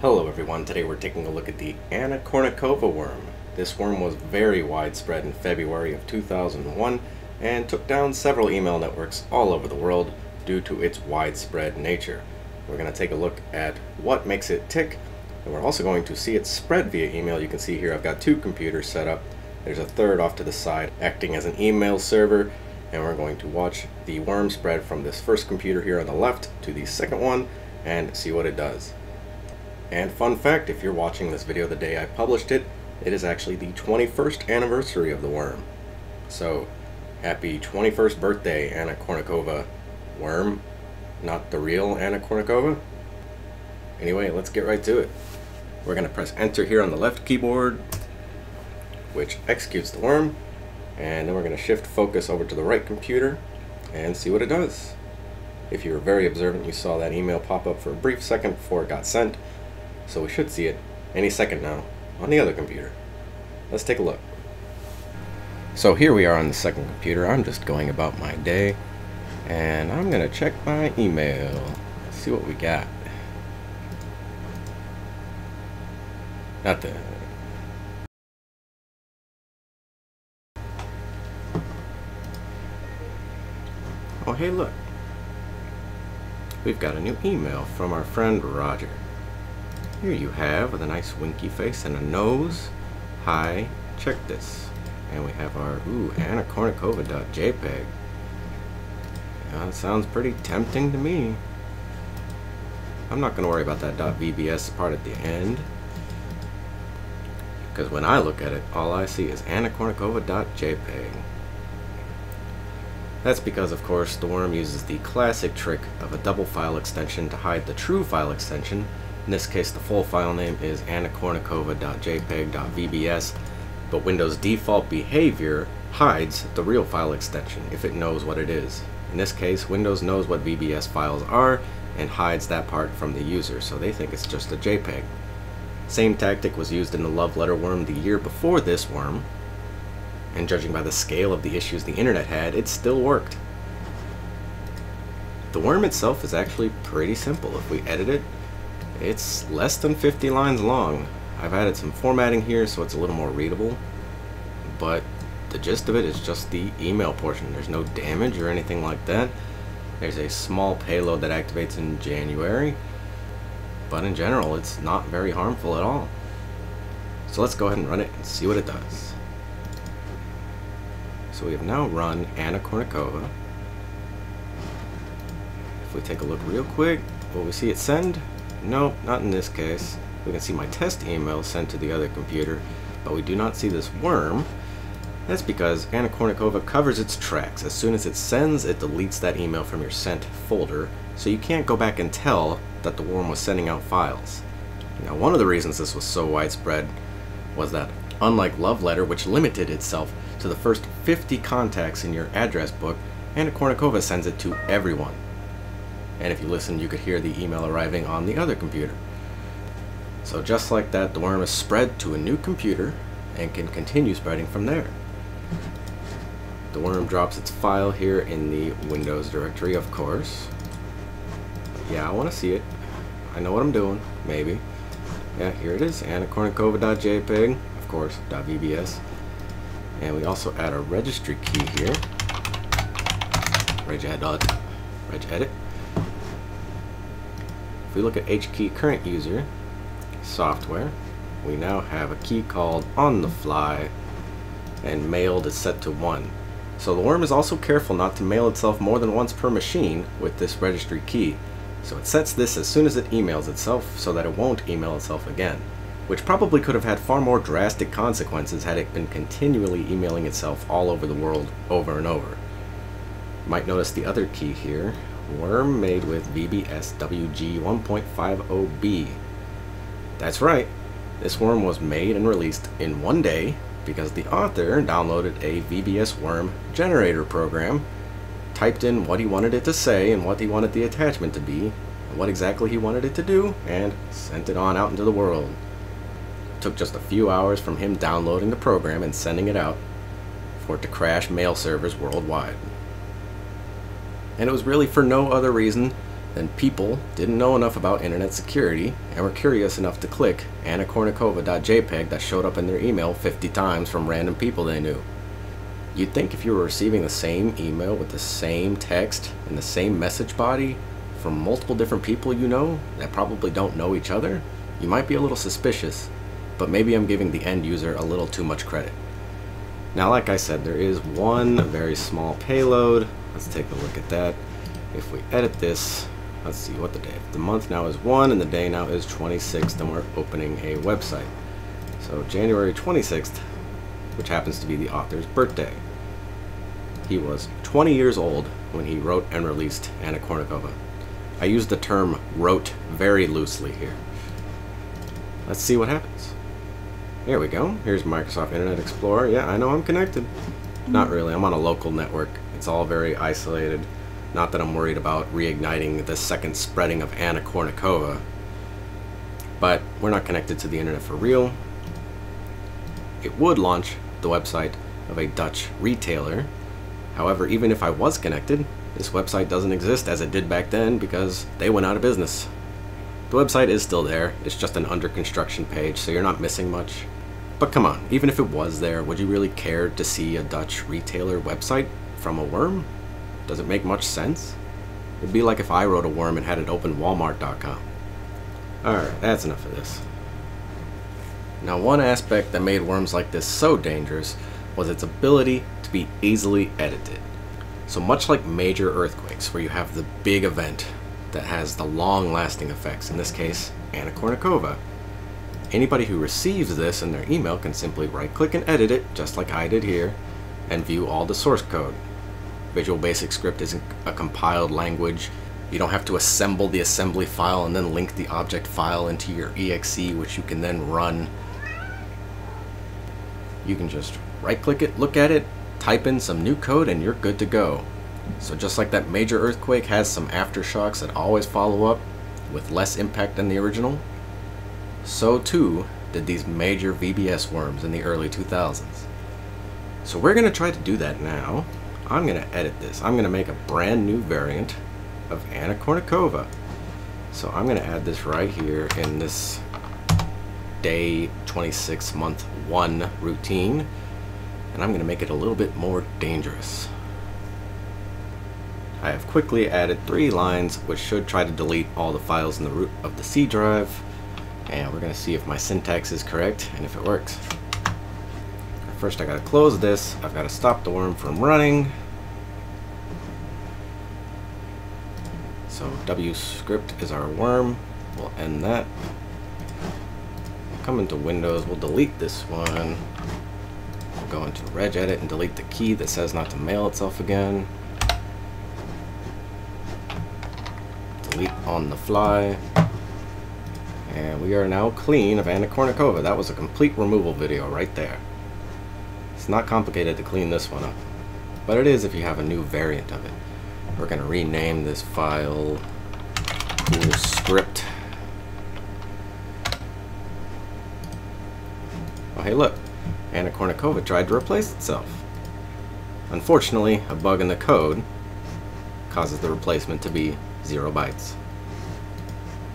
Hello everyone, today we're taking a look at the Anna Kournikova worm. This worm was very widespread in February of 2001 and took down several email networks all over the world due to its widespread nature. We're going to take a look at what makes it tick, and we're also going to see it spread via email. You can see here I've got two computers set up. There's a third off to the side acting as an email server, and we're going to watch the worm spread from this first computer here on the left to the second one and see what it does. And fun fact, if you're watching this video the day I published it, it is actually the 21st anniversary of the worm. So, happy 21st birthday, Anna Kournikova worm, not the real Anna Kournikova. Anyway, let's get right to it. We're going to press enter here on the left keyboard, which executes the worm, and then we're going to shift focus over to the right computer and see what it does. If you were very observant, you saw that email pop up for a brief second before it got sent, so we should see it any second now on the other computer. Let's take a look. So here we are on the second computer. I'm just going about my day and I'm gonna check my email. see what we got. Nothing. Oh hey look. We've got a new email from our friend Roger. Here you have, with a nice winky face and a nose. Hi, check this. And we have our, ooh, annakournikova.jpg. Yeah, that sounds pretty tempting to me. I'm not going to worry about that .vbs part at the end. Because when I look at it, all I see is annakournikova.jpg. That's because, of course, the worm uses the classic trick of a double file extension to hide the true file extension in this case, the full file name is annakournikova.jpg.vbs, but Windows default behavior hides the real file extension if it knows what it is. In this case, Windows knows what VBS files are and hides that part from the user, so they think it's just a JPEG. Same tactic was used in the Love Letter worm the year before this worm, and judging by the scale of the issues the internet had, it still worked. The worm itself is actually pretty simple. If we edit it, it's less than 50 lines long. I've added some formatting here so it's a little more readable, but the gist of it is just the email portion. There's no damage or anything like that. There's a small payload that activates in January, but in general it's not very harmful at all. So let's go ahead and run it and see what it does. So we have now run Anna Kournikova. If we take a look real quick, will we see it send? No, not in this case. We can see my test email sent to the other computer, but we do not see this worm. That's because Anna Kournikova covers its tracks. As soon as it sends, it deletes that email from your sent folder, so you can't go back and tell that the worm was sending out files. Now, one of the reasons this was so widespread was that, unlike Love Letter, which limited itself to the first 50 contacts in your address book, Anna Kournikova sends it to everyone and if you listen you could hear the email arriving on the other computer. So just like that, the worm is spread to a new computer and can continue spreading from there. The worm drops its file here in the Windows directory, of course. Yeah, I want to see it. I know what I'm doing, maybe. Yeah, here it is, annakournikova.jpg, of course, .vbs. And we also add a registry key here. regedit, regedit. If we look at HKey current user software, we now have a key called on the fly and mailed is set to 1. So the worm is also careful not to mail itself more than once per machine with this registry key. So it sets this as soon as it emails itself so that it won't email itself again, which probably could have had far more drastic consequences had it been continually emailing itself all over the world over and over. You might notice the other key here, worm made with VBSWG 1.50B. That's right, this worm was made and released in one day because the author downloaded a VBS worm generator program, typed in what he wanted it to say and what he wanted the attachment to be, and what exactly he wanted it to do, and sent it on out into the world. It took just a few hours from him downloading the program and sending it out for it to crash mail servers worldwide and it was really for no other reason than people didn't know enough about internet security and were curious enough to click annakournikova.jpg that showed up in their email 50 times from random people they knew. You'd think if you were receiving the same email with the same text and the same message body from multiple different people you know that probably don't know each other, you might be a little suspicious, but maybe I'm giving the end user a little too much credit. Now, like I said, there is one very small payload. Let's take a look at that. If we edit this, let's see what the day. The month now is 1 and the day now is 26th and we're opening a website. So January 26th, which happens to be the author's birthday. He was 20 years old when he wrote and released Anna Kournikova. I use the term wrote very loosely here. Let's see what happens. Here we go. Here's Microsoft Internet Explorer. Yeah, I know I'm connected. Not really. I'm on a local network. It's all very isolated. Not that I'm worried about reigniting the second spreading of Anna Kournikova. But we're not connected to the internet for real. It would launch the website of a Dutch retailer. However, even if I was connected, this website doesn't exist as it did back then because they went out of business. The website is still there, it's just an under construction page, so you're not missing much. But come on, even if it was there, would you really care to see a Dutch retailer website from a worm? Does it make much sense? It'd be like if I wrote a worm and had it open walmart.com. Alright, that's enough of this. Now one aspect that made worms like this so dangerous was its ability to be easily edited. So much like major earthquakes, where you have the big event that has the long-lasting effects, in this case, Anna Kournikova, anybody who receives this in their email can simply right-click and edit it, just like I did here, and view all the source code. Visual Basic Script isn't a compiled language. You don't have to assemble the assembly file and then link the object file into your exe, which you can then run you can just right click it, look at it, type in some new code, and you're good to go. So just like that major earthquake has some aftershocks that always follow up with less impact than the original, so too did these major VBS worms in the early 2000s. So we're going to try to do that now. I'm going to edit this. I'm going to make a brand new variant of Anna Kournikova. So I'm going to add this right here in this day 26 month 1 routine and I'm going to make it a little bit more dangerous. I have quickly added three lines which should try to delete all the files in the root of the C drive and we're going to see if my syntax is correct and if it works. First I got to close this, I've got to stop the worm from running. So W script is our worm, we'll end that come into Windows, we'll delete this one. We'll go into regedit and delete the key that says not to mail itself again. Delete on the fly. And we are now clean of Anna Kournikova. That was a complete removal video right there. It's not complicated to clean this one up. But it is if you have a new variant of it. We're going to rename this file cool script Oh, hey look, Anna Kournikova tried to replace itself. Unfortunately, a bug in the code causes the replacement to be zero bytes.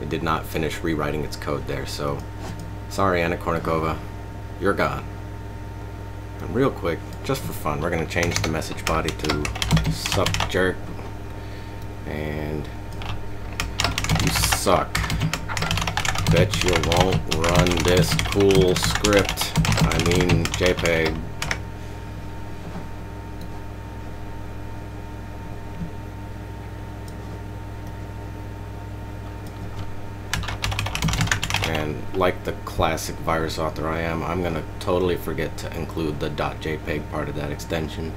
It did not finish rewriting its code there, so sorry Anna Kournikova, you're gone. And real quick, just for fun, we're going to change the message body to sup jerk and you suck bet you won't run this cool script. I mean JPEG. And like the classic virus author I am, I'm going to totally forget to include the .jpeg part of that extension.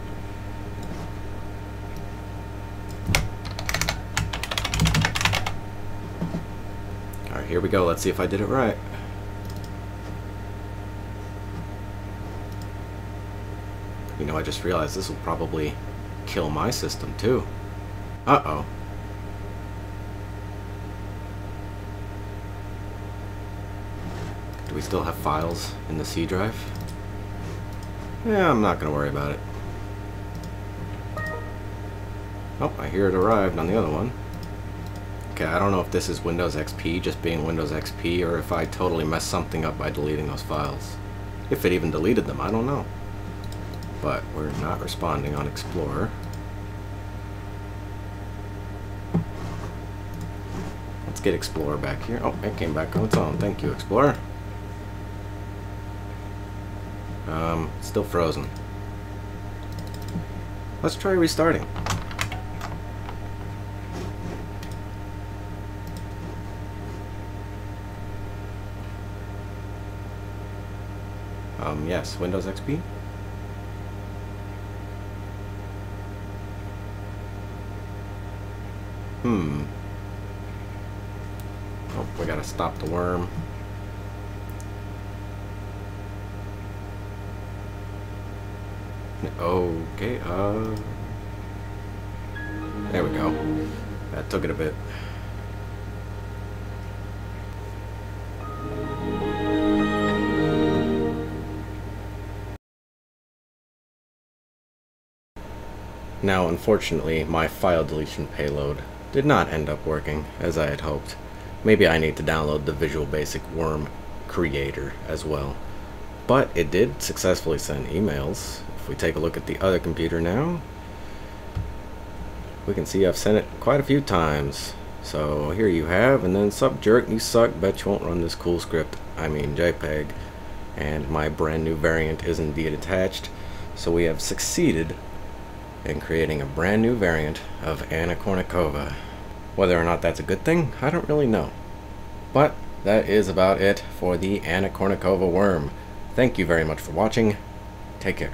Alright, here we go. Let's see if I did it right. You know, I just realized this will probably kill my system too. Uh-oh. We still have files in the C drive? Yeah, I'm not going to worry about it. Oh, I hear it arrived on the other one. Okay, I don't know if this is Windows XP just being Windows XP or if I totally messed something up by deleting those files. If it even deleted them, I don't know. But we're not responding on Explorer. Let's get Explorer back here. Oh, it came back on its own. Thank you, Explorer. Um, still frozen. Let's try restarting. Um, yes, Windows XP. Hmm. Oh, we gotta stop the worm. Okay, uh... There we go. That took it a bit. Now, unfortunately, my file deletion payload did not end up working as I had hoped. Maybe I need to download the Visual Basic Worm creator as well. But it did successfully send emails. If we take a look at the other computer now, we can see I've sent it quite a few times. So here you have, and then sup jerk, you suck, bet you won't run this cool script, I mean JPEG. And my brand new variant is indeed attached. So we have succeeded in creating a brand new variant of Anna Kournikova. Whether or not that's a good thing, I don't really know. But that is about it for the Anna Kournikova worm. Thank you very much for watching. Take care.